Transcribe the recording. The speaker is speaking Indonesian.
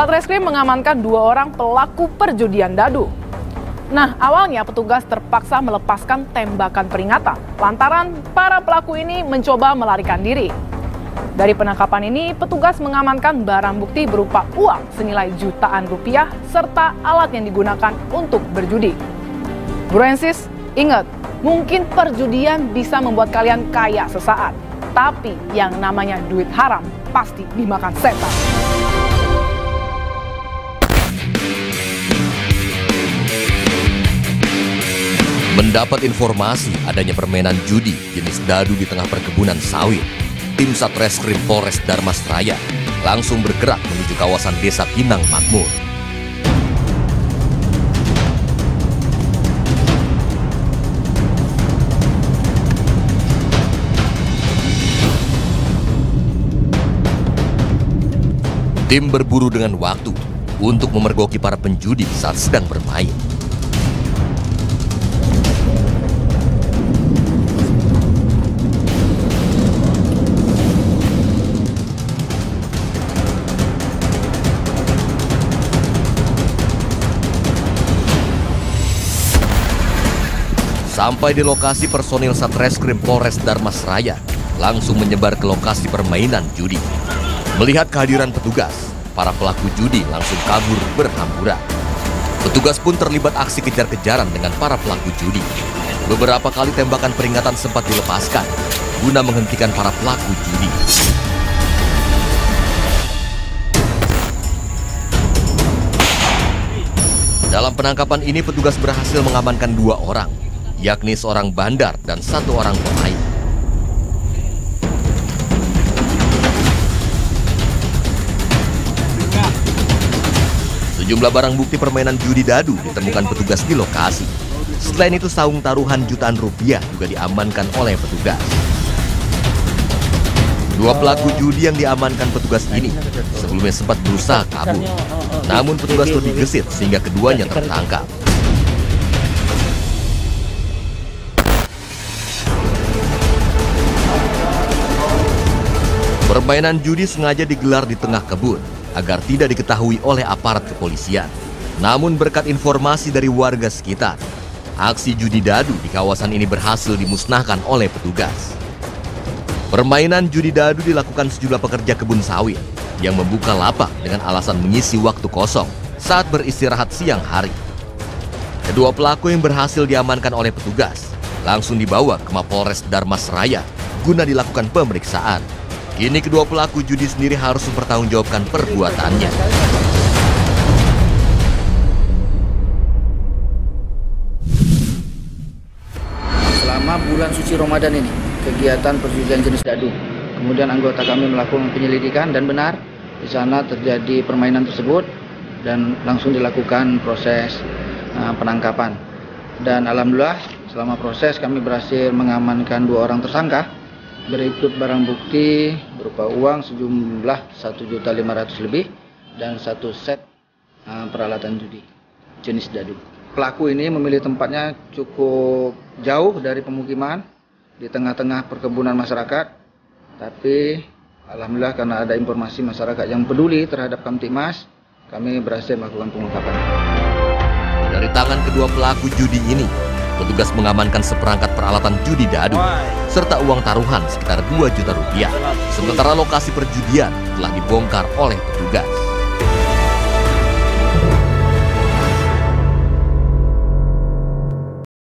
Satreskrim mengamankan dua orang pelaku perjudian dadu. Nah, awalnya petugas terpaksa melepaskan tembakan peringatan lantaran para pelaku ini mencoba melarikan diri. Dari penangkapan ini, petugas mengamankan barang bukti berupa uang senilai jutaan rupiah serta alat yang digunakan untuk berjudi. Bruensis, ingat, mungkin perjudian bisa membuat kalian kaya sesaat, tapi yang namanya duit haram pasti dimakan setan. Mendapat informasi adanya permainan judi jenis dadu di tengah perkebunan sawit, tim Satreskrim Polres Darmas Raya langsung bergerak menuju kawasan Desa Pinang Makmur. Tim berburu dengan waktu untuk memergoki para penjudi saat sedang bermain. Sampai di lokasi personil Satreskrim Polres Darmas Raya langsung menyebar ke lokasi permainan judi. Melihat kehadiran petugas, para pelaku judi langsung kabur berhamburan. Petugas pun terlibat aksi kejar-kejaran dengan para pelaku judi. Beberapa kali tembakan peringatan sempat dilepaskan guna menghentikan para pelaku judi. Dalam penangkapan ini petugas berhasil mengamankan dua orang, yakni seorang bandar dan satu orang pemain. Sejumlah barang bukti permainan judi dadu ditemukan petugas di lokasi. Selain itu saung taruhan jutaan rupiah juga diamankan oleh petugas. Dua pelaku judi yang diamankan petugas ini sebelumnya sempat berusaha kabur. Namun petugas lebih gesit sehingga keduanya tertangkap. Permainan judi sengaja digelar di tengah kebun agar tidak diketahui oleh aparat kepolisian. Namun berkat informasi dari warga sekitar, aksi judi dadu di kawasan ini berhasil dimusnahkan oleh petugas. Permainan judi dadu dilakukan sejumlah pekerja kebun sawit yang membuka lapak dengan alasan mengisi waktu kosong saat beristirahat siang hari. Kedua pelaku yang berhasil diamankan oleh petugas langsung dibawa ke Mapolres Darmas Raya guna dilakukan pemeriksaan. Kini kedua pelaku judi sendiri harus mempertanggungjawabkan perbuatannya. Selama bulan suci Ramadan ini, kegiatan perjudian jenis dadu. Kemudian anggota kami melakukan penyelidikan dan benar di sana terjadi permainan tersebut dan langsung dilakukan proses uh, penangkapan. Dan alhamdulillah selama proses kami berhasil mengamankan dua orang tersangka berikut barang bukti berupa uang sejumlah 1.500 lebih dan satu set uh, peralatan judi jenis dadu. Pelaku ini memilih tempatnya cukup jauh dari pemukiman di tengah-tengah perkebunan masyarakat. Tapi alhamdulillah karena ada informasi masyarakat yang peduli terhadap Kamtimas, kami berhasil melakukan pengungkapan. Dari tangan kedua pelaku judi ini, petugas mengamankan seperangkat peralatan judi dadu serta uang taruhan sekitar 2 juta rupiah. Sementara lokasi perjudian telah dibongkar oleh petugas.